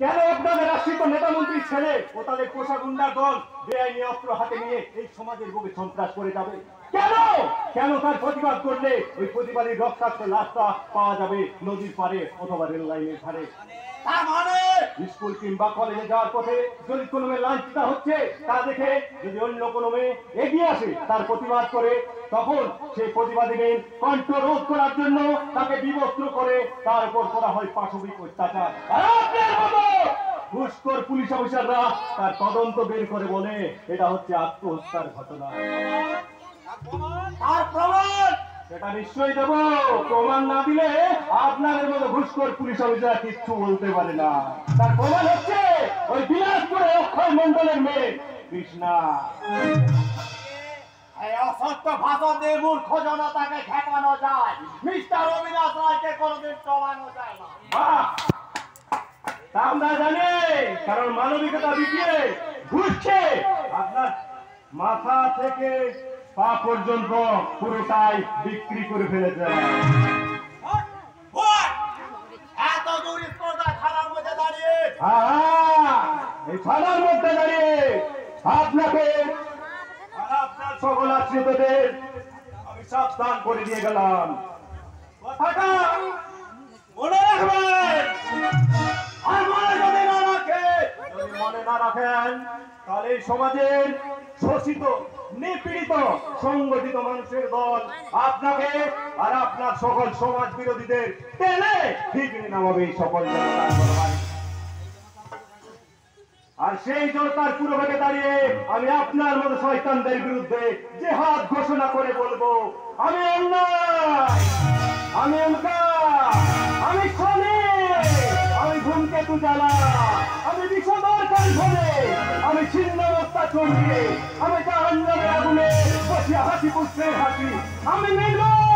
কেন আপনাদের আশ্রিত নেতা মন্ত্রীর ছেলে ও তাদের পোষা গুন্ডা দল বেআইনি অস্ত্র হাতে নিয়ে এই সমাজের বুকে সন্ত্রাস করে যাবে? কেন? কেন তার প্রতিবাদ করলে? ওই প্রতিবাদী রক্তাক্ত লাশটা পাওয়া যাবে নদীর পারে অথবা রেল লাইনের ধারে। তার মানে? স্কুল কিংবা কলেজে যাওয়ার পথে যদি কোনো মেয়ে লাঞ্ছিত হচ্ছে তা দেখে যদি অন্য কোনো মেয়ে এগিয়ে আসে তার প্রতিবাদ করে তখন সেই প্রতিবাদী মেয়ে কণ্ঠ রোধ করার জন্য তাকে বিবস্ত্র করে তার উপর করা হয় পাশবিক অত্যাচার। ঘুষখোর পুলিশ অফিসাররা তার তদন্ত বের করে বলে এটা হচ্ছে আত্মহত্যার ঘটনা। তার প্রমাণ। সেটা নিশ্চয়ই দেব। প্রমাণ না দিলে আপনাদের মতো ঘুষখোর পুলিশ অফিসার কিচ্ছু বলতে পারে না। তার প্রমাণ হচ্ছে ওই বিলাসপুরে অক্ষয় মন্ডলের মেয়ে কৃষ্ণা। অসত্য ভাষণ দিয়ে মূর্খ জনতাকে ঠেকানো যায়। মিস্টার অবিনাশ রায়কে কোনোদিন চলানো যায় না। তা আমরা জানি কারণ মানবিকতা বিকিয়ে ঘুরছে আপনার মাথা থেকে পা পর্যন্ত পুরোটাই বিক্রি করে ফেলেছে! এই থানার মধ্যে দাঁড়িয়ে আপনাকে আপনার সকল আশ্রিতদের আমি সাবধান করে দিয়ে গেলাম। কথাটা মনে রাখবেন? আর মনে যদি না রাখে মনে না রাখেন, তাহলে সমাজের শোষিত, নিপীড়িত, সংগঠিত মানুষের দল আপনাকে আর আপনার সকল সমাজ বিরোধীদের টেনে ঠিক নামাবে এই সকল আর সেই জনতার পুরোভাগে দাঁড়িয়ে আমি আপনার মতো শয়তানদের বিরুদ্ধে জেহাদ ঘোষণা করে বলব, আমি আমি আমি খনি আমি ধূমকেতু জ্বালা চমকে আমি জাহান্নামের আগুনে বসিয়া হাসি পুষ্পের হাসি আমি নির্মল